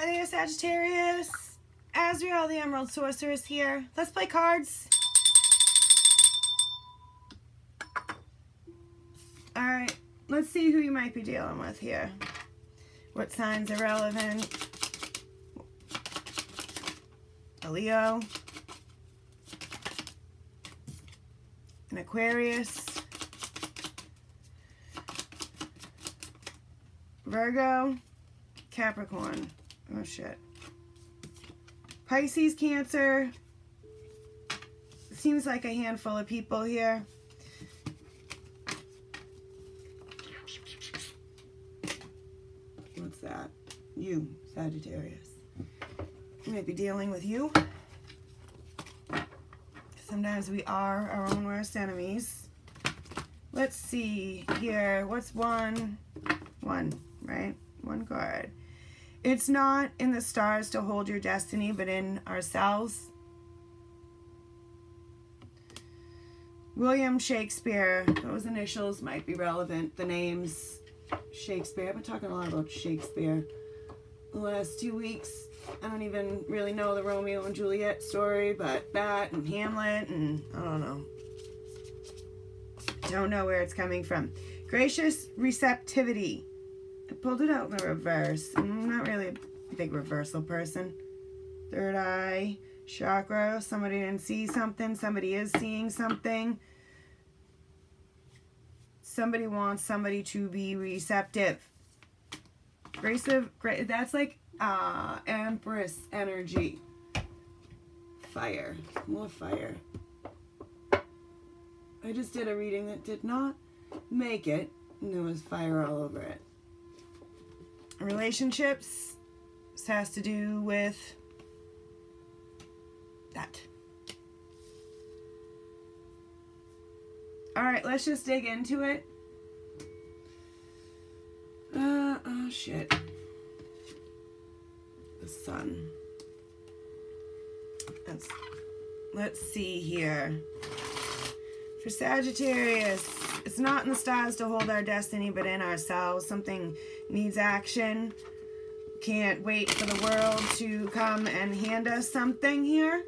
Hi there, Sagittarius. Azrael, the Emerald Sorceress here. Let's play cards. Alright, let's see who you might be dealing with here. What signs are relevant? A Leo. An Aquarius. Virgo. Capricorn. Oh shit. Pisces, Cancer. Seems like a handful of people here. What's that? You, Sagittarius. You might be dealing with you. Sometimes we are our own worst enemies. Let's see here. What's one? One, right? One card. It's not in the stars to hold your destiny, but in ourselves. William Shakespeare. Those initials might be relevant. The names Shakespeare. I've been talking a lot about Shakespeare the last two weeks. I don't even really know the Romeo and Juliet story, but that and Hamlet and I don't know. Don't know where it's coming from. Gracious receptivity. I pulled it out in the reverse. I'm not really a big reversal person. Third eye, chakra. Somebody didn't see something. Somebody is seeing something. Somebody wants somebody to be receptive. Gracious, that's like uh, Empress energy. Fire. More fire. I just did a reading that did not make it. And there was fire all over it relationships. This has to do with that. All right, let's just dig into it. Uh, oh shit. The sun. Let's, let's see here. For Sagittarius, it's not in the stars to hold our destiny, but in ourselves. Something needs action. Can't wait for the world to come and hand us something here.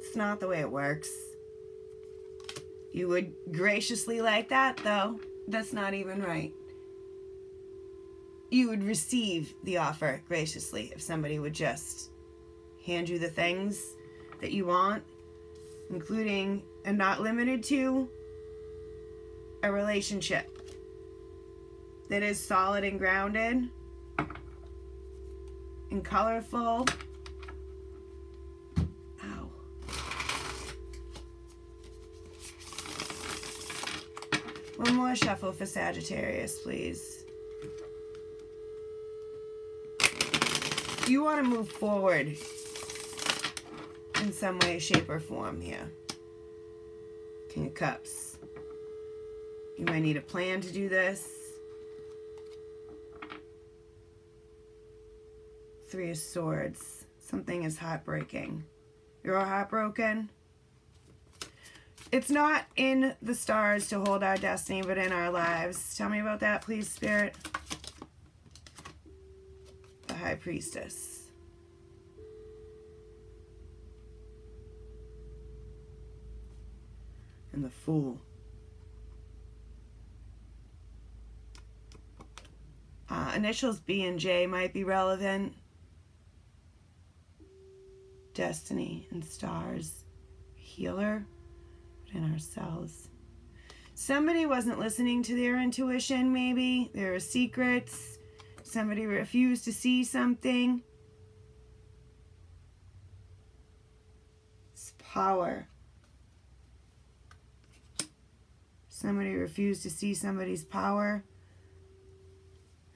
It's not the way it works. You would graciously like that, though. That's not even right. You would receive the offer graciously if somebody would just hand you the things that you want, including and not limited to a relationship that is solid and grounded and colorful. Ow. One more shuffle for Sagittarius, please. You want to move forward in some way, shape, or form here. King of Cups. You might need a plan to do this. Three of Swords. Something is heartbreaking. You're all heartbroken. It's not in the stars to hold our destiny, but in our lives. Tell me about that, please, Spirit. The High Priestess. And the Fool. Uh, initials B and J might be relevant. Destiny and stars. Healer in ourselves. Somebody wasn't listening to their intuition, maybe. There are secrets. Somebody refused to see something. It's power. Somebody refused to see somebody's power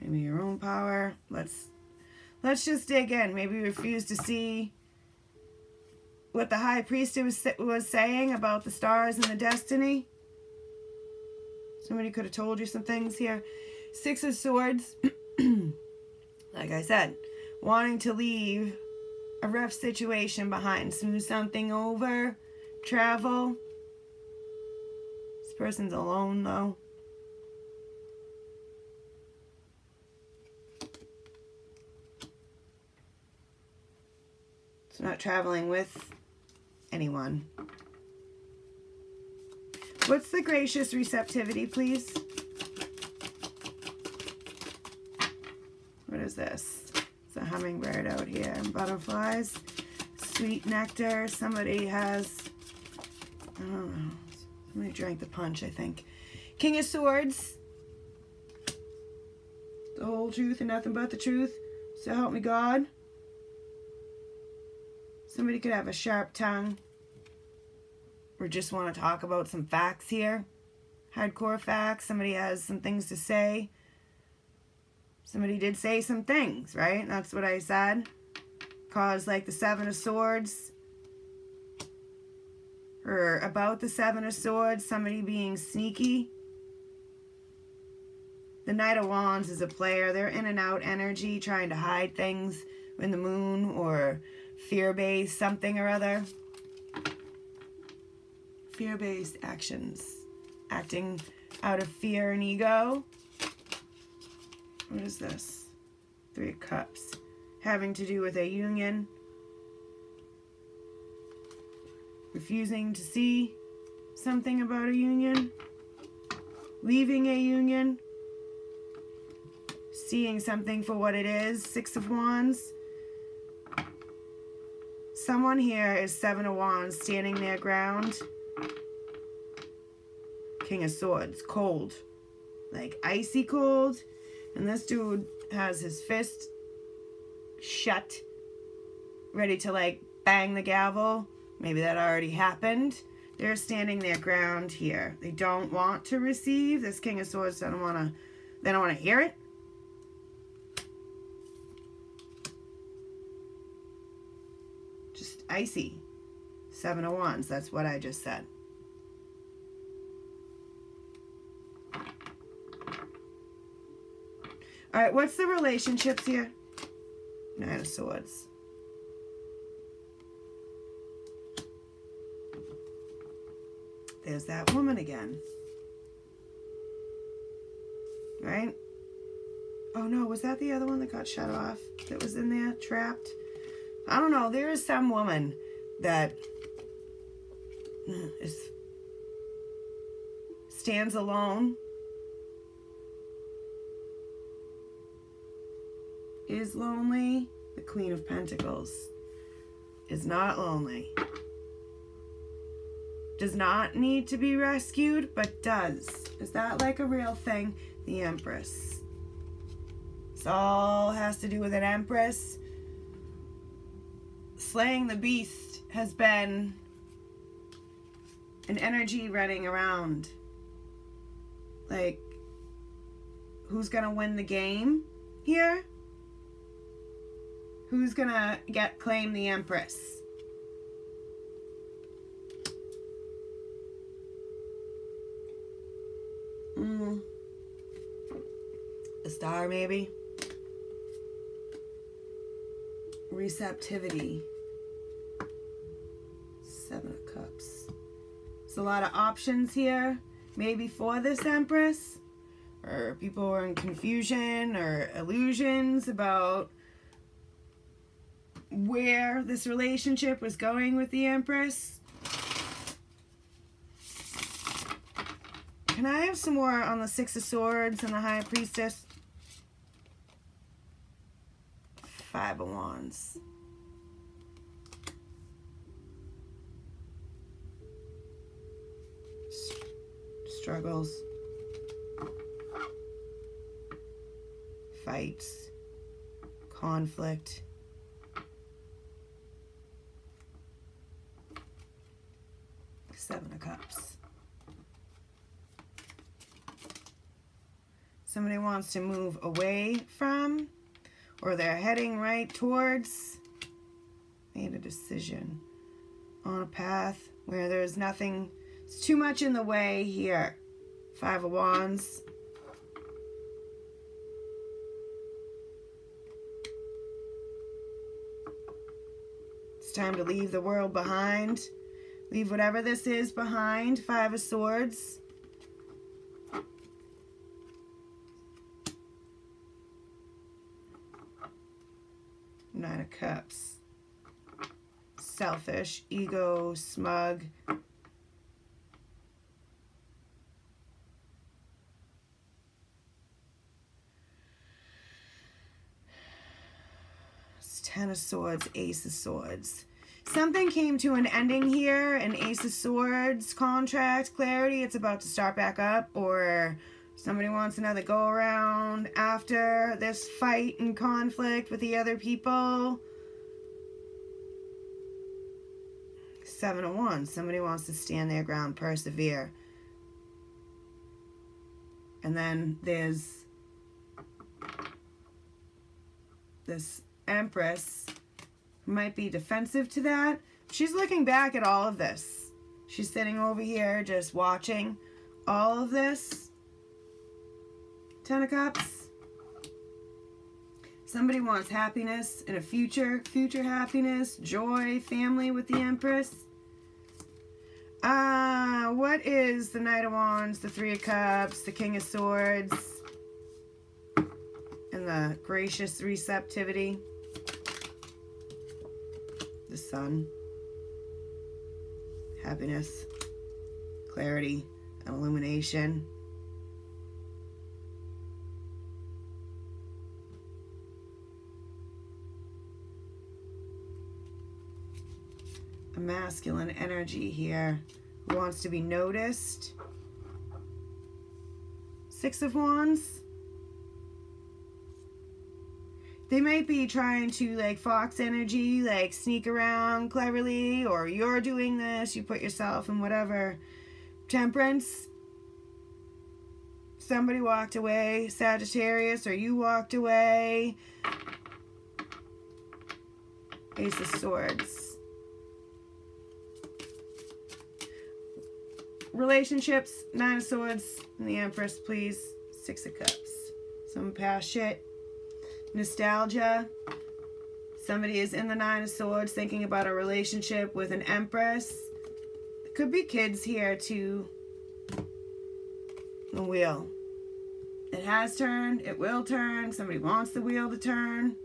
maybe your own power. Let's let's just dig in. Maybe refuse to see what the high priest was was saying about the stars and the destiny. Somebody could have told you some things here. Six of Swords. like I said, wanting to leave a rough situation behind, smooth something over, travel. This person's alone though. Not traveling with anyone. What's the gracious receptivity, please? What is this? It's a hummingbird out here. Butterflies. Sweet nectar. Somebody has... I don't know. Somebody drank the punch, I think. King of Swords. The whole truth and nothing but the truth. So help me God. Somebody could have a sharp tongue. Or just want to talk about some facts here. Hardcore facts. Somebody has some things to say. Somebody did say some things, right? That's what I said. Cause like the Seven of Swords. Or about the Seven of Swords. Somebody being sneaky. The Knight of Wands is a player. They're in and out energy, trying to hide things in the moon or fear-based something or other. Fear-based actions. Acting out of fear and ego. What is this? Three of Cups. Having to do with a union. Refusing to see something about a union. Leaving a union seeing something for what it is. Six of Wands. Someone here is Seven of Wands standing their ground. King of Swords. Cold. Like icy cold. And this dude has his fist shut. Ready to like bang the gavel. Maybe that already happened. They're standing their ground here. They don't want to receive. This King of Swords don't want to, they don't want to hear it. Icy. Seven of Wands, that's what I just said. All right, what's the relationships here? Nine of Swords. There's that woman again. Right? Oh no, was that the other one that got shut off? That was in there, trapped? I don't know. There is some woman that uh, is stands alone. Is lonely. The Queen of Pentacles is not lonely. Does not need to be rescued, but does. Is that like a real thing? The Empress. This all has to do with an Empress slaying the beast has been an energy running around. Like, who's gonna win the game here? Who's gonna get claim the Empress? Mm. A star, maybe? Receptivity. Seven of Cups. There's a lot of options here. Maybe for this Empress. Or people were in confusion or illusions about where this relationship was going with the Empress. Can I have some more on the Six of Swords and the High Priestess? Five of Wands. Struggles, fights, conflict. Seven of Cups. Somebody wants to move away from, or they're heading right towards, made a decision on a path where there's nothing it's too much in the way here. Five of Wands. It's time to leave the world behind. Leave whatever this is behind. Five of Swords. Nine of Cups. selfish, ego, smug. Ten of Swords, Ace of Swords. Something came to an ending here, an Ace of Swords contract, clarity, it's about to start back up, or somebody wants another go around after this fight and conflict with the other people. Seven of Wands, somebody wants to stand their ground, persevere. And then there's this Empress might be defensive to that. She's looking back at all of this. She's sitting over here just watching all of this. Ten of Cups. Somebody wants happiness in a future, future happiness, joy, family with the Empress. Uh, what is the Knight of Wands, the Three of Cups, the King of Swords, and the gracious receptivity? The sun, happiness, clarity, and illumination. A masculine energy here who wants to be noticed. Six of Wands. They might be trying to like fox energy like sneak around cleverly or you're doing this you put yourself in whatever temperance. Somebody walked away sagittarius or you walked away. Ace of swords. Relationships nine of swords and the empress please. Six of cups. Some past shit nostalgia. Somebody is in the Nine of Swords thinking about a relationship with an Empress. could be kids here too. The wheel. It has turned. It will turn. Somebody wants the wheel to turn.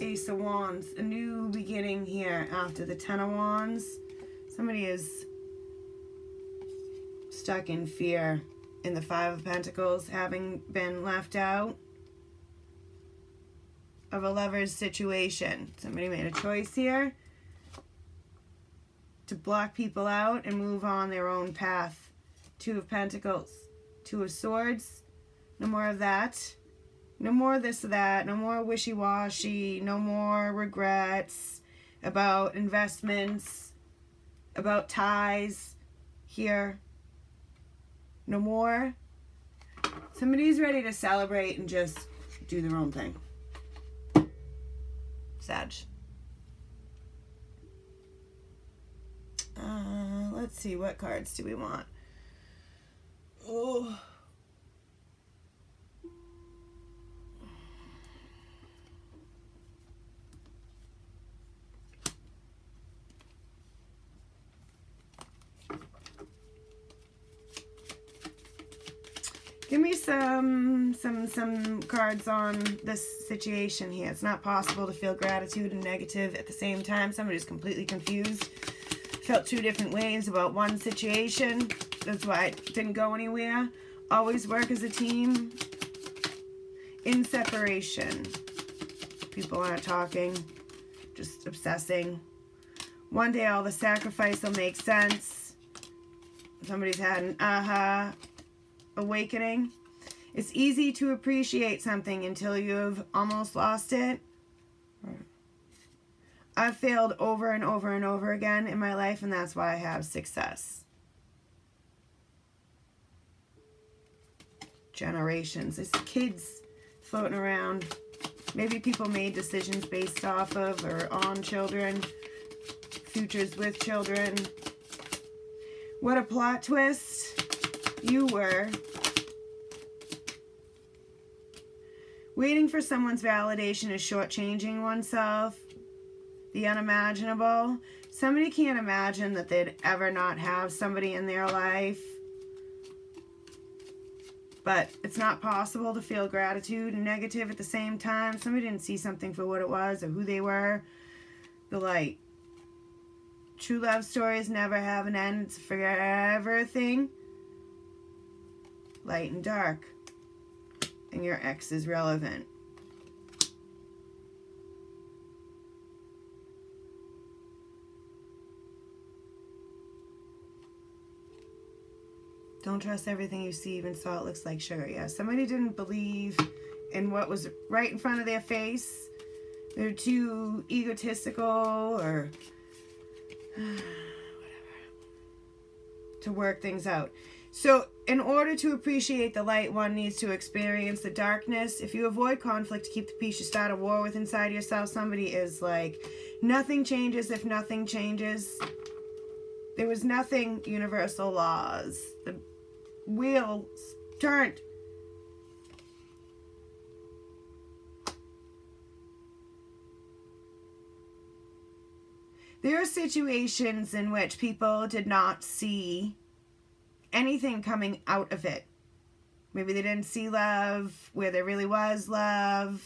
Ace of Wands. A new beginning here after the Ten of Wands. Somebody is stuck in fear in the Five of Pentacles, having been left out of a lover's situation. Somebody made a choice here to block people out and move on their own path. Two of Pentacles, Two of Swords. No more of that. No more this that. No more wishy-washy. No more regrets about investments, about ties here. No more. Somebody's ready to celebrate and just do their own thing. Sag. Uh, let's see, what cards do we want? Oh. Give me some some some cards on this situation here. It's not possible to feel gratitude and negative at the same time. Somebody's completely confused. Felt two different ways about one situation. That's why it didn't go anywhere. Always work as a team. In separation. People aren't talking. Just obsessing. One day all the sacrifice will make sense. Somebody's had an aha awakening. It's easy to appreciate something until you've almost lost it. I've failed over and over and over again in my life, and that's why I have success. Generations. It's kids floating around. Maybe people made decisions based off of or on children, futures with children. What a plot twist you were waiting for someone's validation is shortchanging oneself. The unimaginable. Somebody can't imagine that they'd ever not have somebody in their life. But it's not possible to feel gratitude and negative at the same time. Somebody didn't see something for what it was or who they were. the light. True love stories never have an end. It's forever thing. Light and dark. And your ex is relevant. Don't trust everything you see, even salt looks like sugar. Yeah, somebody didn't believe in what was right in front of their face. They're too egotistical or whatever to work things out. So, in order to appreciate the light, one needs to experience the darkness. If you avoid conflict to keep the peace, you start a war with inside yourself. Somebody is like, nothing changes if nothing changes. There was nothing universal laws. The wheel turned. There are situations in which people did not see anything coming out of it. Maybe they didn't see love where there really was love.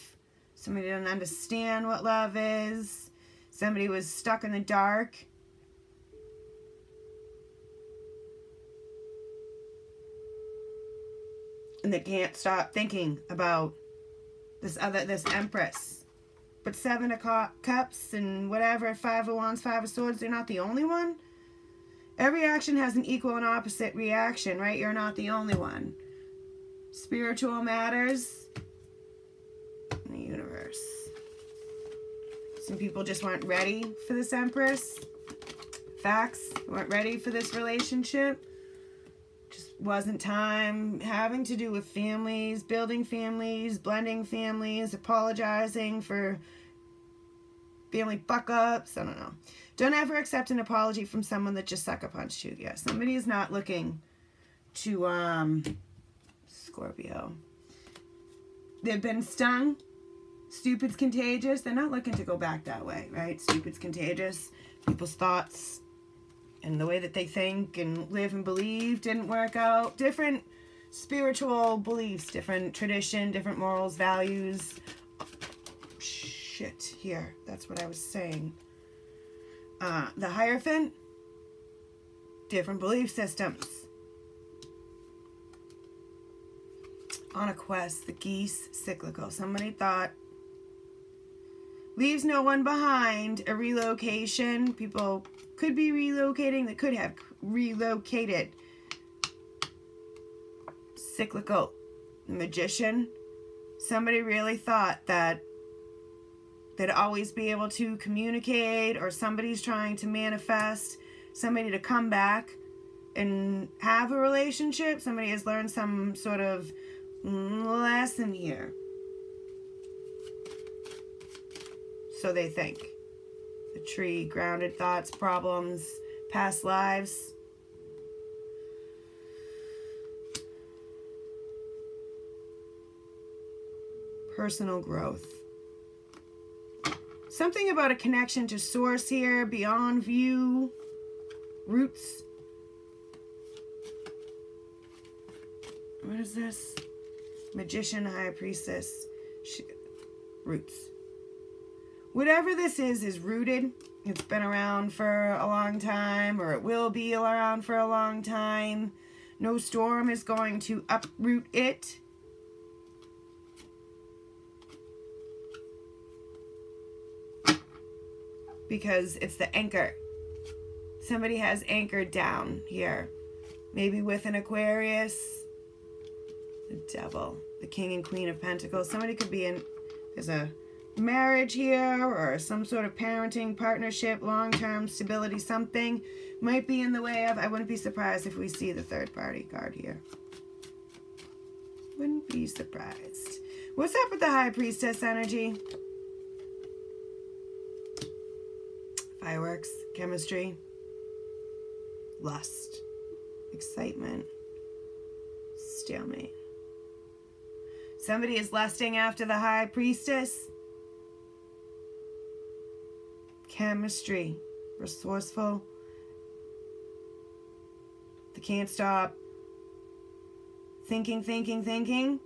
Somebody didn't understand what love is. Somebody was stuck in the dark. and they can't stop thinking about this other this empress but seven of cups and whatever five of wands five of swords they're not the only one every action has an equal and opposite reaction right? You're not the only one. Spiritual matters in the universe. Some people just weren't ready for this empress. Facts weren't ready for this relationship. Just wasn't time having to do with families, building families, blending families, apologizing for family fuck ups. I don't know. Don't ever accept an apology from someone that just sucker punched you. Yeah, somebody is not looking to um Scorpio. They've been stung. Stupid's contagious. They're not looking to go back that way, right? Stupid's contagious. People's thoughts and the way that they think and live and believe didn't work out. Different spiritual beliefs, different tradition, different morals, values. Shit, here. That's what I was saying. Uh, the Hierophant, different belief systems. On a quest, the geese cyclical. Somebody thought leaves no one behind. A relocation. People could be relocating, that could have relocated. Cyclical The magician. Somebody really thought that they'd always be able to communicate or somebody's trying to manifest somebody to come back and have a relationship. Somebody has learned some sort of lesson here. So they think the tree, grounded thoughts, problems, past lives. Personal growth. Something about a connection to source here, beyond view, roots. What is this? Magician, High Priestess, she, roots whatever this is is rooted. It's been around for a long time or it will be around for a long time. No storm is going to uproot it. Because it's the anchor. Somebody has anchored down here. Maybe with an Aquarius. The devil. The king and queen of pentacles. Somebody could be in... There's a marriage here or some sort of parenting, partnership, long-term stability, something might be in the way of. I wouldn't be surprised if we see the third party card here. Wouldn't be surprised. What's up with the High Priestess energy? Fireworks, chemistry, lust, excitement, stalemate. Somebody is lusting after the High Priestess chemistry, resourceful. They can't stop thinking, thinking, thinking.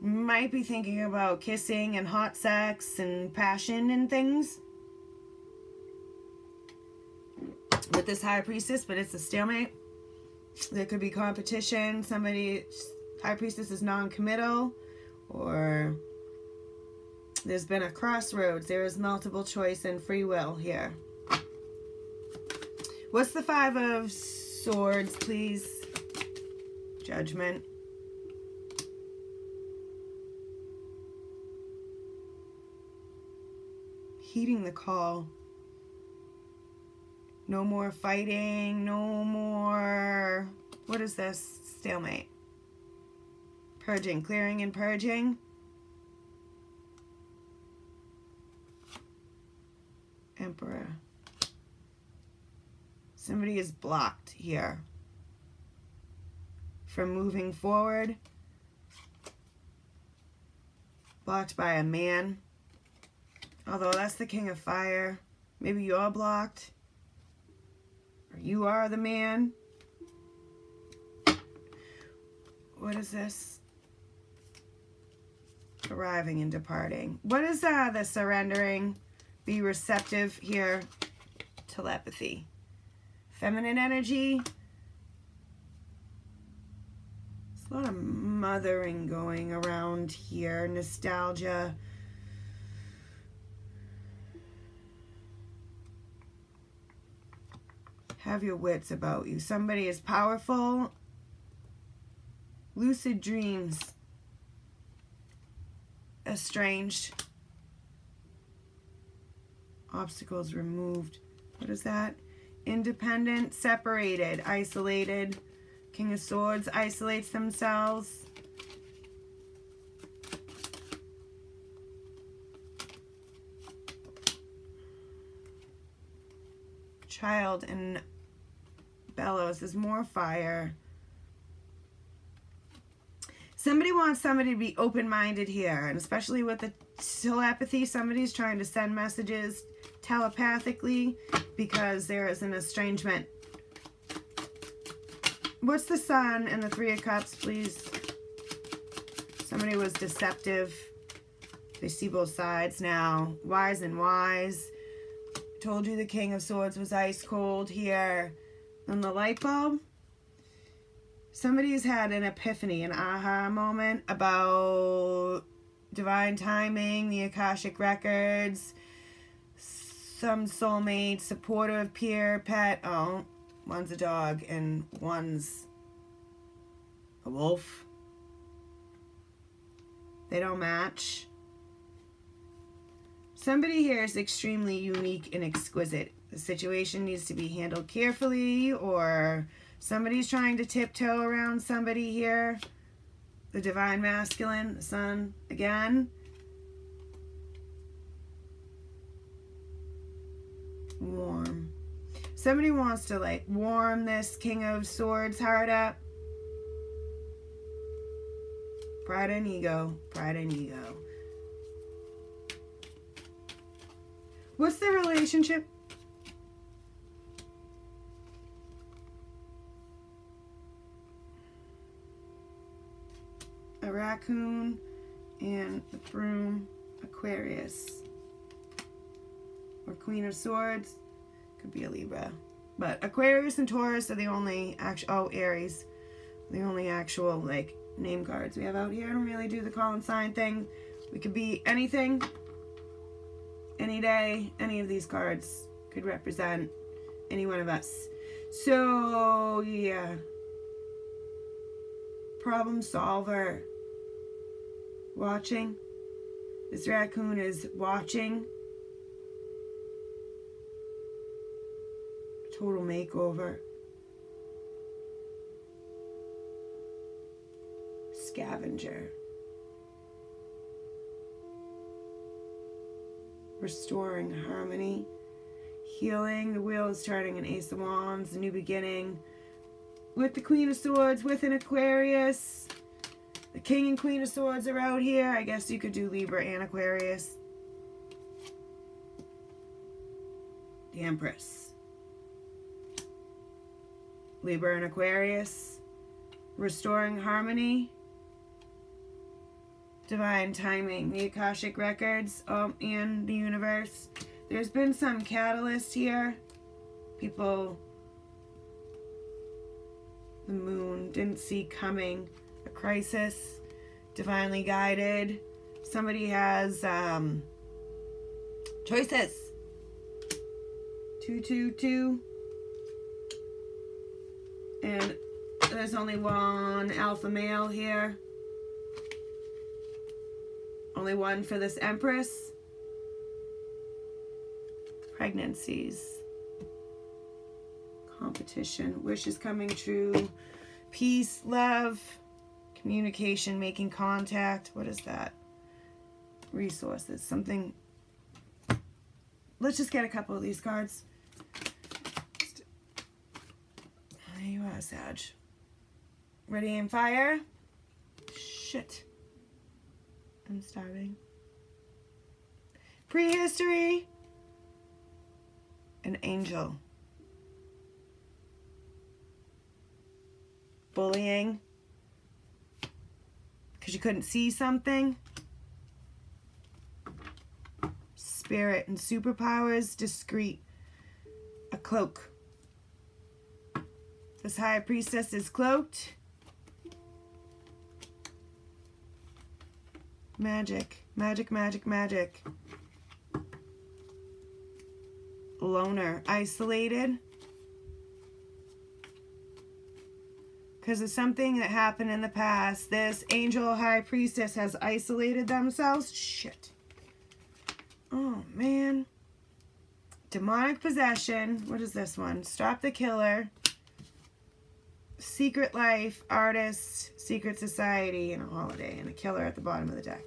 Might be thinking about kissing and hot sex and passion and things with this high priestess, but it's a stalemate. There could be competition. Somebody, high priestess is non-committal, or there's been a crossroads. There is multiple choice and free will here. What's the five of swords, please? Judgment. Heeding the call. No more fighting. No more... What is this? Stalemate. Purging. Clearing and purging. Emperor. Somebody is blocked here from moving forward. Blocked by a man. Although that's the king of fire. Maybe you're blocked. Or you are the man. What is this? Arriving and departing. What is uh, the surrendering? Be receptive here. Telepathy. Feminine energy. There's a lot of mothering going around here. Nostalgia. Have your wits about you. Somebody is powerful. Lucid dreams. Estranged. Obstacles removed. What is that? Independent, separated, isolated. King of Swords isolates themselves. Child and There's more fire. Somebody wants somebody to be open-minded here, and especially with the telepathy, somebody's trying to send messages telepathically because there is an estrangement. What's the sun and the three of cups, please? Somebody was deceptive. They see both sides now. Wise and wise. Told you the king of swords was ice cold here. And the light bulb. Somebody's had an epiphany, an aha moment about divine timing, the Akashic records, some soulmate, supportive of peer, pet. Oh, one's a dog and one's a wolf. They don't match. Somebody here is extremely unique and exquisite. The situation needs to be handled carefully or somebody's trying to tiptoe around somebody here. The divine masculine, the sun, again. warm. Somebody wants to like warm this King of Swords heart up. Pride and ego, pride and ego. What's the relationship? A raccoon and the broom, Aquarius or Queen of Swords. Could be a Libra. But Aquarius and Taurus are the only actual, oh, Aries. The only actual, like, name cards we have out here. I don't really do the call and sign thing. We could be anything, any day. Any of these cards could represent any one of us. So, yeah. Problem solver. Watching. This raccoon is watching total makeover. Scavenger. Restoring harmony. Healing. The wheel is starting an Ace of Wands. A new beginning. With the Queen of Swords. With an Aquarius. The King and Queen of Swords are out here. I guess you could do Libra and Aquarius. The Empress. Libra and Aquarius, restoring harmony, divine timing, the Akashic Records, um, and the universe. There's been some catalyst here. People, the moon didn't see coming, crisis, divinely guided. Somebody has um, choices. Two, two, two. And there's only one alpha male here. Only one for this Empress. Pregnancies. Competition. Wishes coming true. Peace, love, communication, making contact. What is that? Resources. Something. Let's just get a couple of these cards. There you are, Sag. Ready, aim, fire. Shit. I'm starving. Prehistory. An angel. Bullying. Because you couldn't see something. Spirit and superpowers. Discreet. A cloak. This high priestess is cloaked. Magic, magic, magic, magic. Loner, isolated. Because of something that happened in the past, this angel high priestess has isolated themselves. Shit. Oh, man. Demonic possession. What is this one? Stop the killer. Secret Life, Artist, Secret Society, and a Holiday, and a Killer at the bottom of the deck.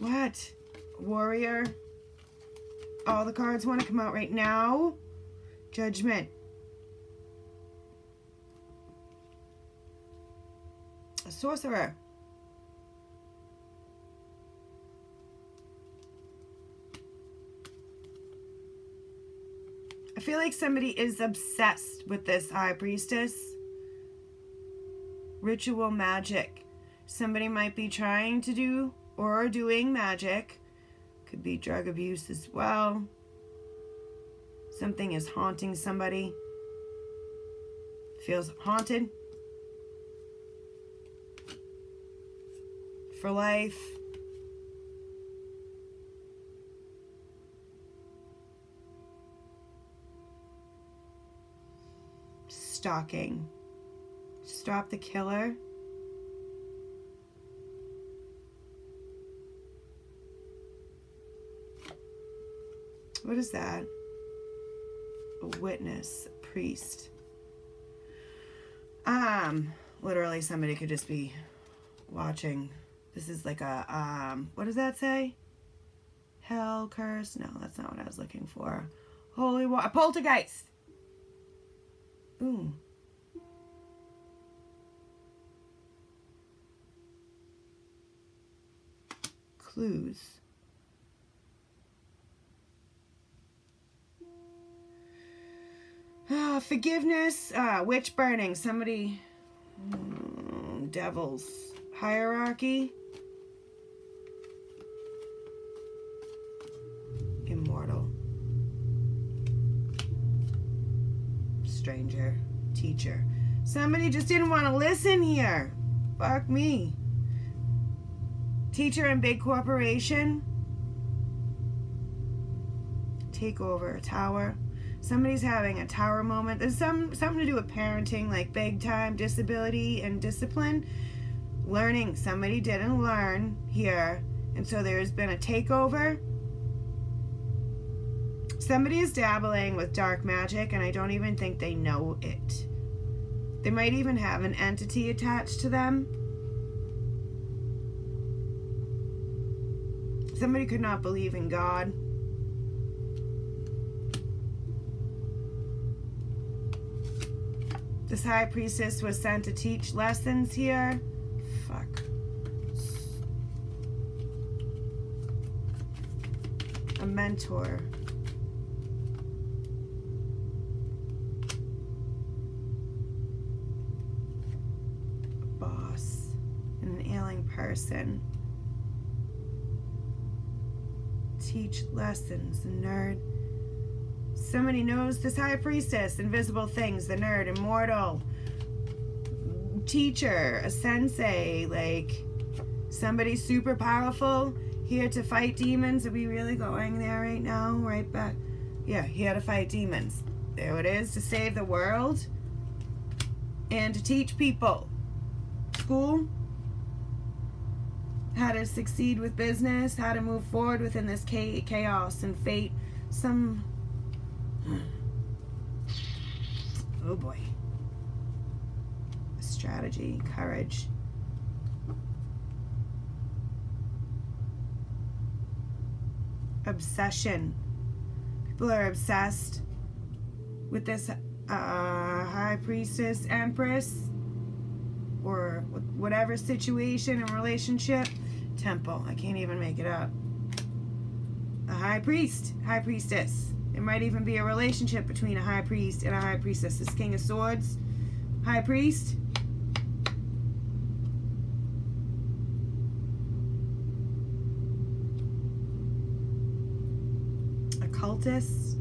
What? Warrior. All the cards want to come out right now. Judgment. Sorcerer. I feel like somebody is obsessed with this High Priestess ritual magic. Somebody might be trying to do or doing magic. Could be drug abuse as well. Something is haunting somebody. Feels haunted. For life. Stalking. Stop the killer. What is that? A witness, a priest. Um, literally somebody could just be watching. This is like a, um, what does that say? Hell curse? No, that's not what I was looking for. Holy water, poltergeist. Ooh. clues. Ah, forgiveness, ah, witch burning, somebody, mm, devils, hierarchy, teacher. Somebody just didn't want to listen here. Fuck me. Teacher and big corporation. Take over a tower. Somebody's having a tower moment. There's some something to do with parenting, like big time disability and discipline. Learning. Somebody didn't learn here. And so there's been a takeover. Somebody is dabbling with dark magic, and I don't even think they know it. They might even have an entity attached to them. Somebody could not believe in God. This high priestess was sent to teach lessons here. Fuck. A mentor. Person. teach lessons, the nerd. Somebody knows this high priestess, invisible things, the nerd, immortal, teacher, a sensei, like somebody super powerful here to fight demons. Are we really going there right now? Right back. Yeah, here to fight demons. There it is to save the world and to teach people. School, how to succeed with business, how to move forward within this chaos and fate. Some. Oh boy. Strategy, courage. Obsession. People are obsessed with this uh, high priestess, empress, or whatever situation and relationship temple. I can't even make it up. A high priest, high priestess. It might even be a relationship between a high priest and a high priestess. This King of Swords, high priest. A cultist.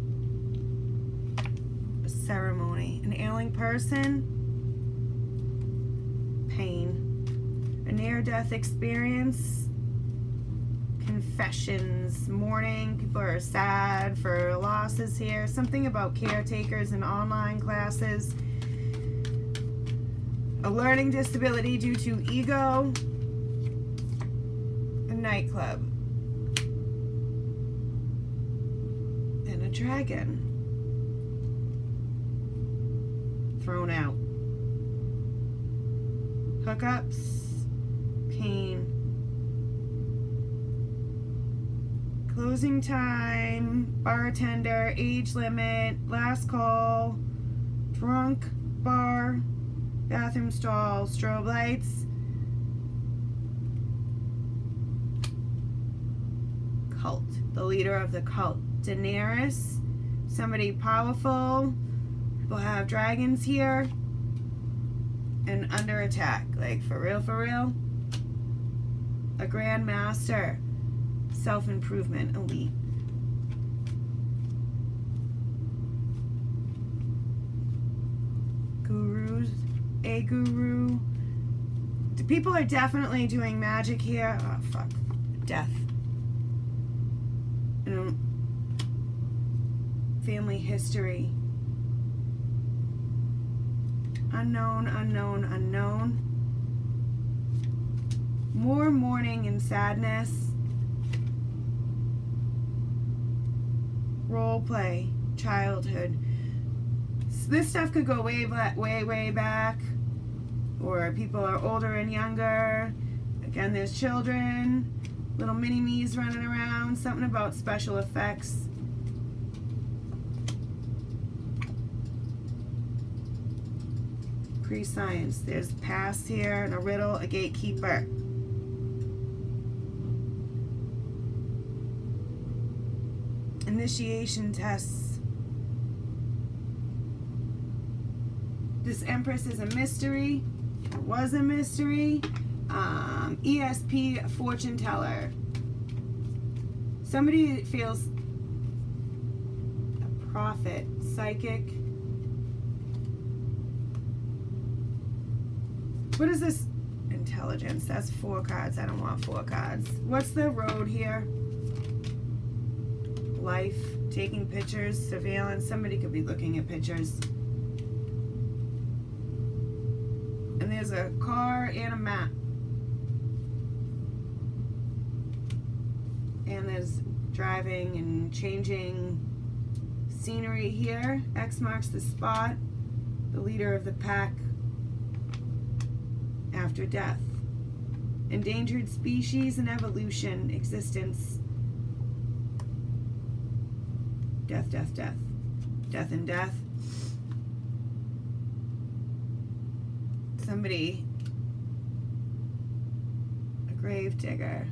A ceremony. An ailing person. Pain. A near death experience confessions, mourning. People are sad for losses here. Something about caretakers and online classes. A learning disability due to ego. A nightclub. And a dragon. Thrown out. Hookups. Pain Closing time, bartender, age limit, last call, drunk, bar, bathroom stall, strobe lights. Cult, the leader of the cult. Daenerys, somebody powerful. People have dragons here. And under attack, like for real, for real. A Grand Master self improvement elite. Gurus, a guru. People are definitely doing magic here. Oh, fuck. Death. You um, family history. Unknown, unknown, unknown. More mourning and sadness. Role play, childhood. So this stuff could go way, way, way back, or people are older and younger. Again, there's children, little mini me's running around, something about special effects. Pre-science. There's past here and a riddle, a gatekeeper. Initiation tests. This Empress is a mystery. It was a mystery. Um, ESP fortune teller. Somebody feels a prophet, psychic. What is this? Intelligence. That's four cards. I don't want four cards. What's the road here? Life, taking pictures, surveillance. Somebody could be looking at pictures. And there's a car and a map. And there's driving and changing scenery here. X marks the spot. The leader of the pack after death. Endangered species and evolution, existence, Death, death, death. Death and death. Somebody, a grave digger.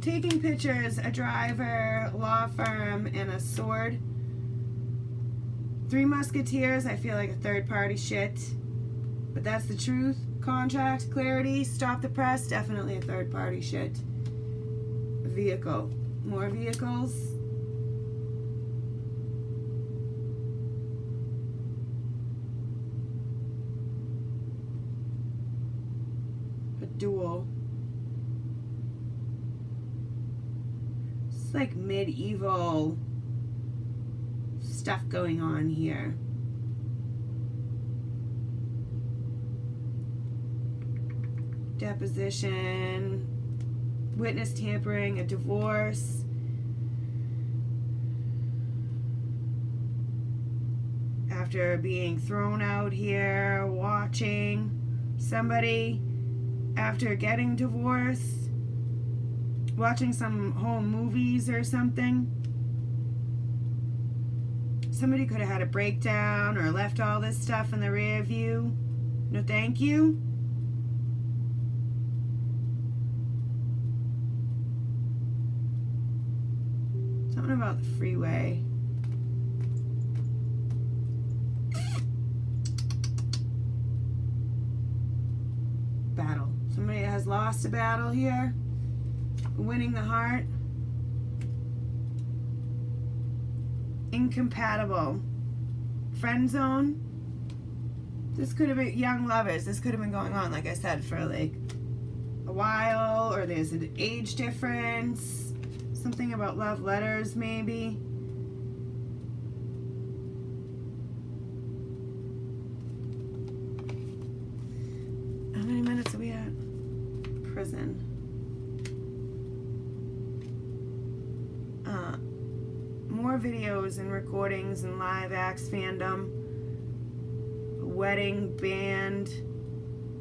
Taking pictures, a driver, law firm, and a sword. Three Musketeers, I feel like a third party shit. But that's the truth. Contract, clarity, stop the press, definitely a third party shit. vehicle. More vehicles. A duel. It's like medieval stuff going on here. Deposition, witness tampering, a divorce. After being thrown out here, watching somebody after getting divorced, watching some home movies or something. Somebody could have had a breakdown or left all this stuff in the rear view. No, thank you. About the freeway. Battle. Somebody has lost a battle here. Winning the heart. Incompatible. Friend zone. This could have been young lovers. This could have been going on, like I said, for like a while, or there's an age difference. Something about love letters, maybe. How many minutes are we at? Prison. Uh, more videos and recordings and live acts fandom. Wedding band,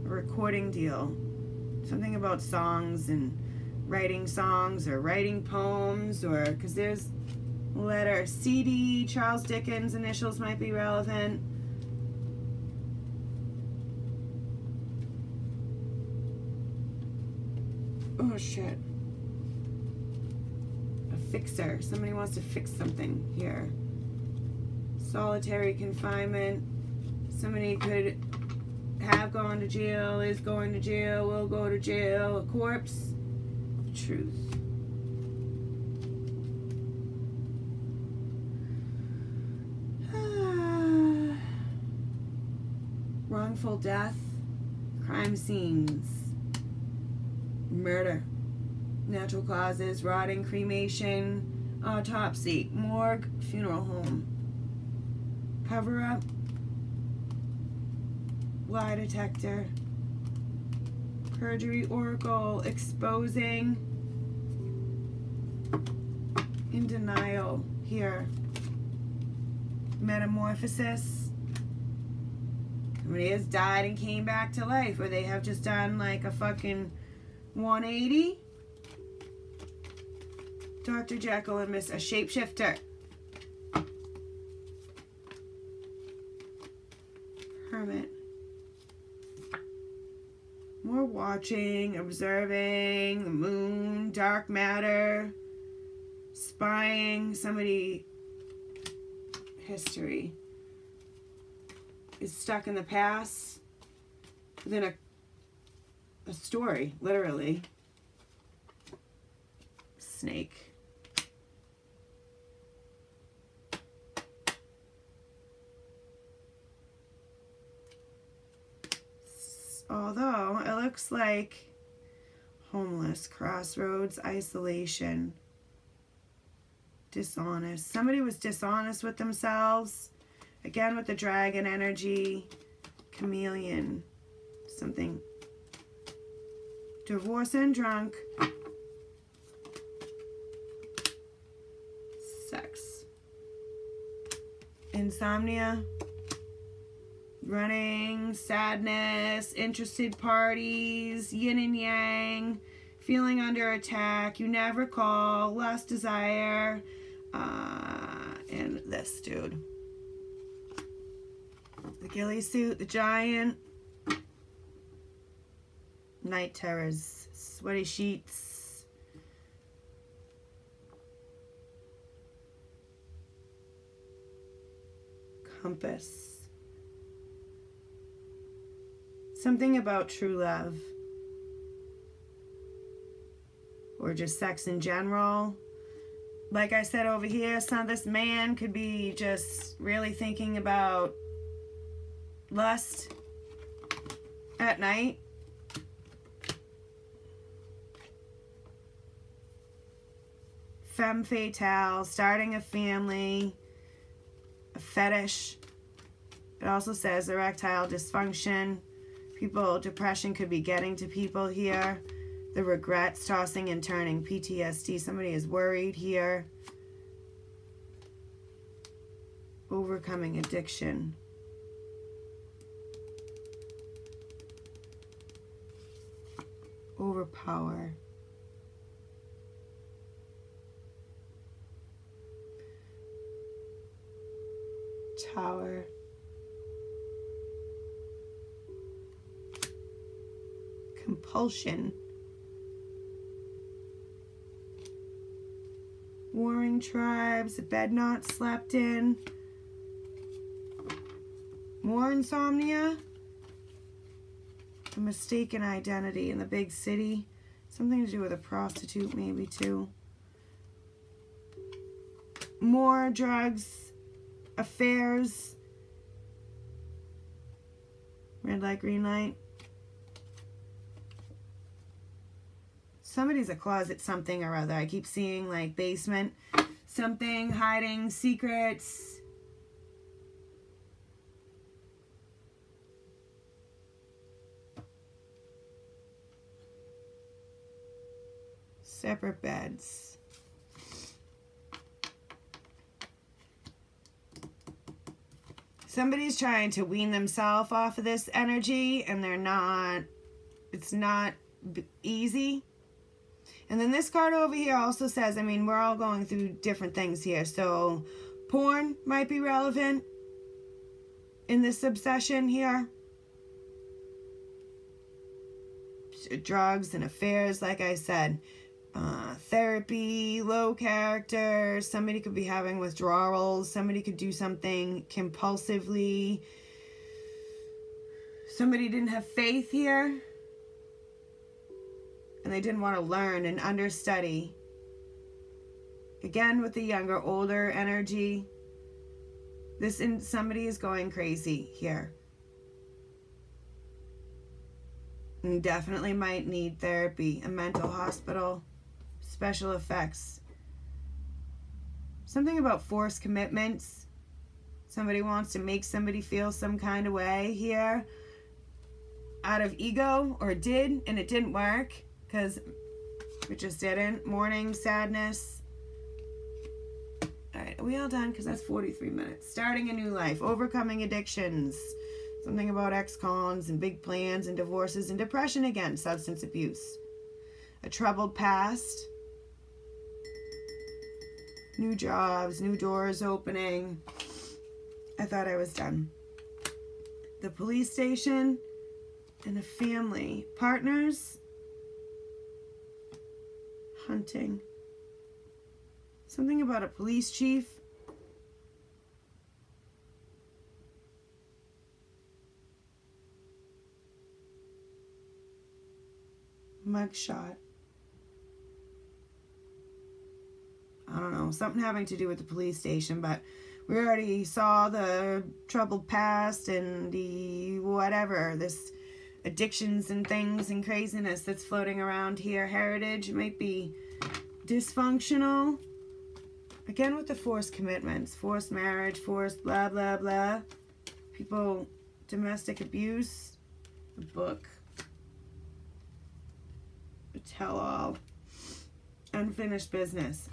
recording deal. Something about songs and writing songs or writing poems or because there's letter CD, Charles Dickens initials might be relevant. Oh shit. A fixer. Somebody wants to fix something here. Solitary confinement. Somebody could have gone to jail, is going to jail, will go to jail. A corpse. Truth. Wrongful death. Crime scenes murder, natural causes, rotting, cremation, autopsy, morgue, funeral home, cover up, lie detector, perjury oracle, exposing, in denial here, metamorphosis. Somebody has died and came back to life, or they have just done like a fucking 180. Dr. Jekyll and Miss a shapeshifter. Hermit. More watching, observing, the moon, dark matter, spying, somebody history is stuck in the past within a a story, literally. Snake. Although it looks like homeless, crossroads, isolation, dishonest. Somebody was dishonest with themselves. Again with the dragon energy, chameleon, something. Divorce and drunk, sex, insomnia, running, sadness, interested parties, yin and yang, feeling under attack, you never call, lost desire, uh, and this dude. The ghillie suit, the giant, night terrors, sweaty sheets. Compass. Something about true love. or just sex in general. Like I said over here, some this man could be just really thinking about lust at night. Femme fatale, starting a family, a fetish. It also says erectile dysfunction. People, depression could be getting to people here. The regrets, tossing and turning, PTSD. Somebody is worried here. Overcoming addiction. Overpower. Tower. Compulsion. Warring tribes, bed not slept in. More insomnia. A mistaken identity in the big city. Something to do with a prostitute, maybe, too. More drugs, affairs. Red light, green light. Somebody's a closet something or other. I keep seeing like basement something, hiding secrets. Separate beds. Somebody's trying to wean themselves off of this energy and they're not, it's not easy. And then this card over here also says, I mean, we're all going through different things here. So porn might be relevant in this obsession here. Drugs and affairs, like I said. Uh, therapy, low character. Somebody could be having withdrawals. Somebody could do something compulsively. Somebody didn't have faith here and they didn't want to learn and understudy. Again, with the younger, older energy, this in somebody is going crazy here. And definitely might need therapy, a mental hospital, special effects. Something about forced commitments. Somebody wants to make somebody feel some kind of way here out of ego or did and it didn't work because it just didn't. Morning sadness. All right, are we all done? Because that's 43 minutes. Starting a new life, overcoming addictions. Something about ex-cons and big plans and divorces and depression again, substance abuse. A troubled past. New jobs, new doors opening. I thought I was done. The police station and a family. Partners hunting. Something about a police chief. Mugshot. I don't know, something having to do with the police station, but we already saw the troubled past and the whatever, this addictions and things and craziness that's floating around here. Heritage might be dysfunctional. Again with the forced commitments, forced marriage, forced blah, blah, blah. People, domestic abuse, the book, a tell-all, unfinished business.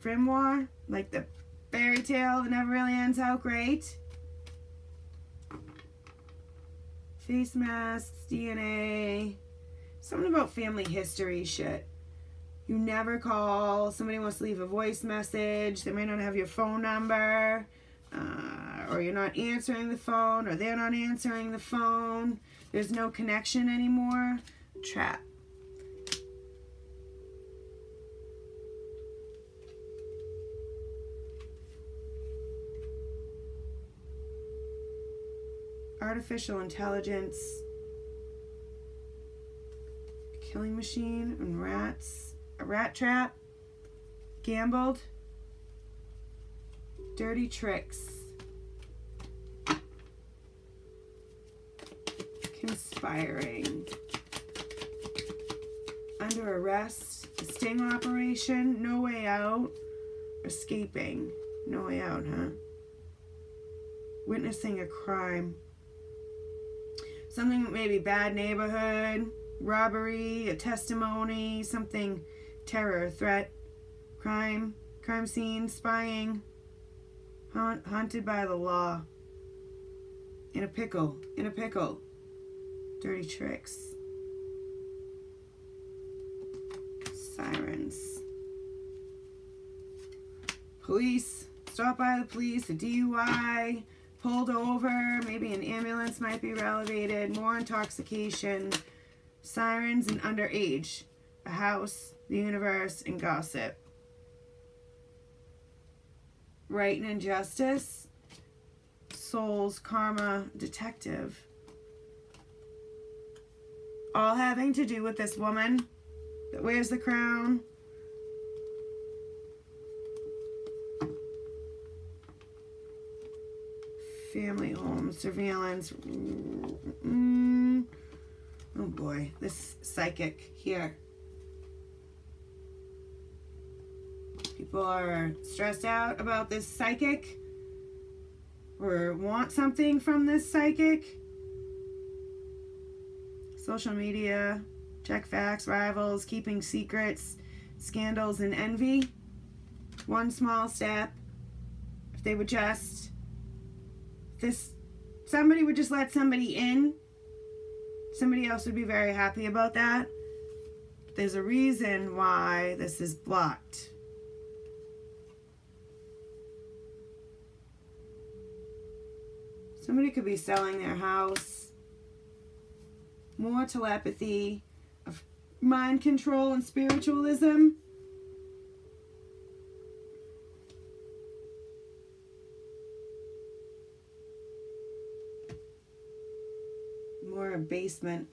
Grimoire, like the fairy tale that never really ends out great. Face masks, DNA. Something about family history shit. You never call. Somebody wants to leave a voice message. They may not have your phone number. Uh, or you're not answering the phone. Or they're not answering the phone. There's no connection anymore. Trap. Artificial intelligence, killing machine and rats. A rat trap. Gambled. Dirty tricks. Conspiring. Under arrest. A sting operation. No way out. Escaping. No way out, huh? Witnessing a crime. Something maybe bad neighborhood, robbery, a testimony, something terror, threat, crime, crime scene, spying, haunt, haunted by the law. In a pickle, in a pickle. Dirty tricks. Sirens. Police. Stop by the police. A DUI. Pulled over. Maybe an ambulance might be relevated. More intoxication. Sirens and underage. A house. The universe and gossip. Right and injustice. Souls, karma, detective. All having to do with this woman that wears the crown. Family home, surveillance. Mm. Oh boy, this psychic here. People are stressed out about this psychic or want something from this psychic. Social media, check facts, rivals, keeping secrets, scandals, and envy. One small step. If they would just, this, somebody would just let somebody in, somebody else would be very happy about that. There's a reason why this is blocked. Somebody could be selling their house. More telepathy, of mind control, and spiritualism. Basement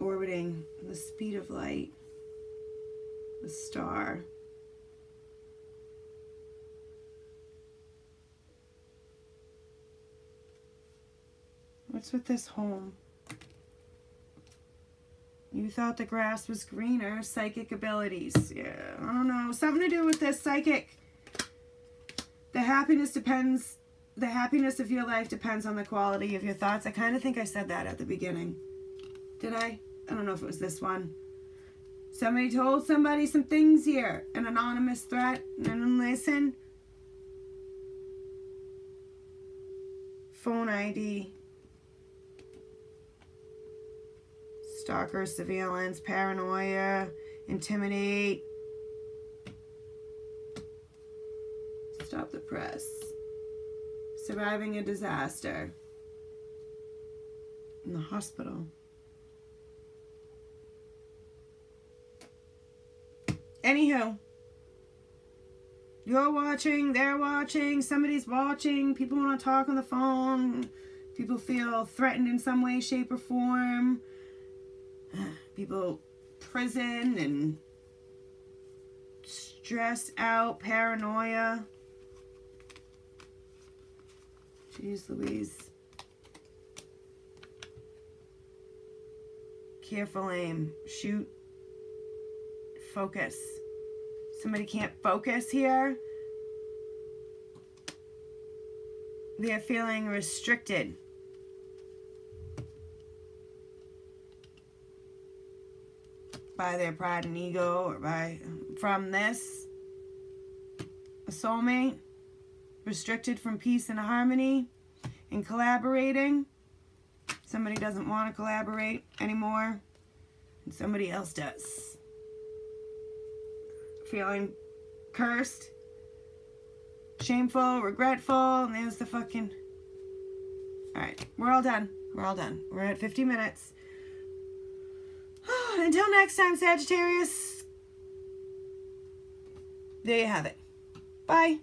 orbiting the speed of light, the star. What's with this home? You thought the grass was greener. Psychic abilities. Yeah, I don't know. Something to do with this psychic. The happiness depends, the happiness of your life depends on the quality of your thoughts. I kind of think I said that at the beginning. Did I? I don't know if it was this one. Somebody told somebody some things here. An anonymous threat. And listen. Phone ID. stalker, surveillance, paranoia, intimidate. Stop the press. Surviving a disaster. In the hospital. Anywho, you're watching, they're watching, somebody's watching, people want to talk on the phone, people feel threatened in some way, shape, or form people prison and stressed out, paranoia. Jeez Louise. Careful aim. Shoot. Focus. Somebody can't focus here. They're feeling restricted. by their pride and ego or by from this soulmate restricted from peace and harmony and collaborating. Somebody doesn't want to collaborate anymore and somebody else does. Feeling cursed shameful regretful and there's the fucking all right we're all done. We're all done. We're at 50 minutes. Until next time, Sagittarius, there you have it. Bye.